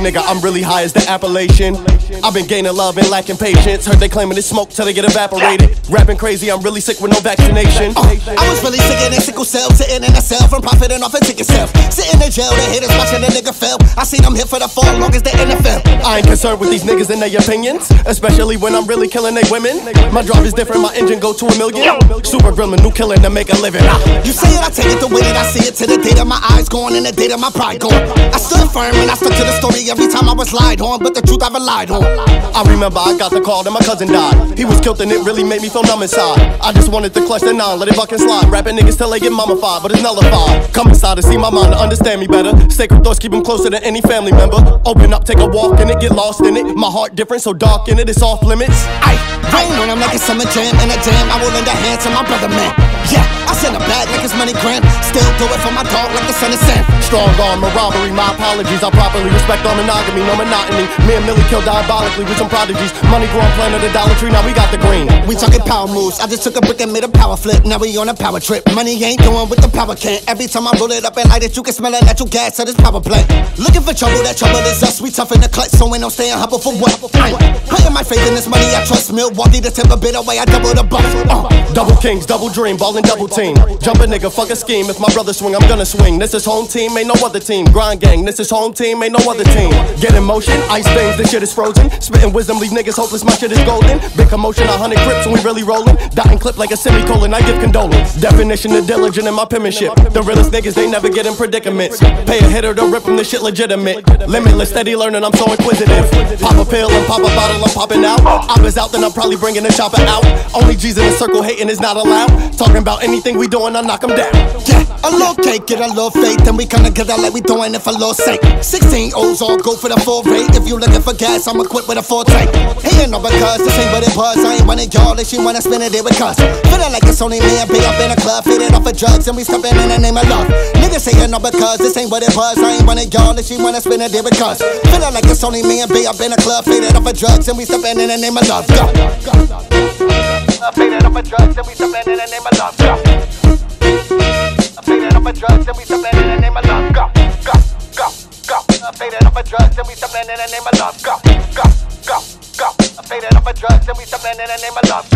nigga, I'm really high as the Appalachian. I've been gaining love and lacking patience. Heard they claiming it's smoke till they get evaporated. Rapping crazy, I'm really sick with no vaccination. Uh, I was really sick in a sickle cell, sitting in a cell from profiting off a ticket self. Sitting in jail, the haters watching the nigga fail. I seen them hit for the fall, long as they NFL. I ain't concerned with these niggas and their opinions, especially when I'm really killing they women. My drive is different, my engine go to a million. Super grillin', new killing to make a living. Ah. You say it, I take it the way that I see it. To the date of my eyes gone and the date of my pride gone. I stood firm and I stuck to the story every time I was lied on, but the truth I relied on. I remember I got the call that my cousin died. He was killed and it really made me feel numb inside. I just wanted to clutch the nine, let it fucking slide. Rapping niggas till they get mummified, but it's nullified. Come inside to see my mind to understand me better. Sacred thoughts keep them closer than any family member. Open up, take a walk in it, get lost in it. My heart different, so dark in it, it's off limits. I rain when I'm like a summer jam in a jam. I will lend a hand to my brother man. Yeah, I money gram. Still do it for my dog like the son of Sam. Strong arm, a robbery, my apologies. I properly respect all monogamy, no monotony. Me and Milly killed diabolically with some prodigies. Money growing planet the Dollar Tree, now we got the green. We talking power moves. I just took a brick and made a power flip. Now we on a power trip. Money ain't doing with the power can. Every time I roll it up and light it, you can smell that natural gas at this power plant. Looking for trouble, that trouble is us. We tough in the clutch, so ain't no staying humble for what? Putting my faith in this money, I trust Milwaukee. The tip a bit away, I double the buff. Uh. Double kings, double dream, ballin' double team. Jump a nigga, fuck a scheme. If my brother swing, I'm gonna swing. This is home team, ain't no other team. Grind gang, this is home team, ain't no other team. Get in motion, ice things, this shit is frozen. Spitting wisdom, leave niggas hopeless, my shit is golden. Big commotion, a hundred grips, and we really rollin'. Dotting clip like a semicolon, I give condolence. Definition of diligent in my penmanship. The realest niggas, they never get in predicaments. Pay a hitter to rip them, this shit legitimate. Limitless, steady learning, I'm so inquisitive. Pop a pill and pop a bottle, I'm popping out. I was out, then I'm probably bringing the chopper out. Only G's in the circle, hating is not allowed. Talking about anything we doing, I knock them down. Yeah, a little cake, get a little faith, and we get out like we doing it for little sake. 16 O's all go for the full rate. If you looking for gas, I'm equipped with a full tank. Hey, no, because this ain't what it was. I ain't of y'all that she wanna spend a day with us. Feeling like it's only me and be up in a club, faded off of drugs, and we stepping in the name of love. Niggas saying no, because this ain't what it was. I ain't of y'all that she wanna spend a day with us. Feeling like it's only me and be up in a club, faded off of drugs, and we stepping in the name of love. Go. Faded off of drugs, and we stepping in the name of love. Go. I play that up a drugs and we something in the name of love. Go, go, go, go. I play that up a drugs and we something in the name of love. Go, go, go, go. I play that up a drugs and we something in the name of love.